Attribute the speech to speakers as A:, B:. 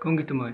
A: Kung gitu mo.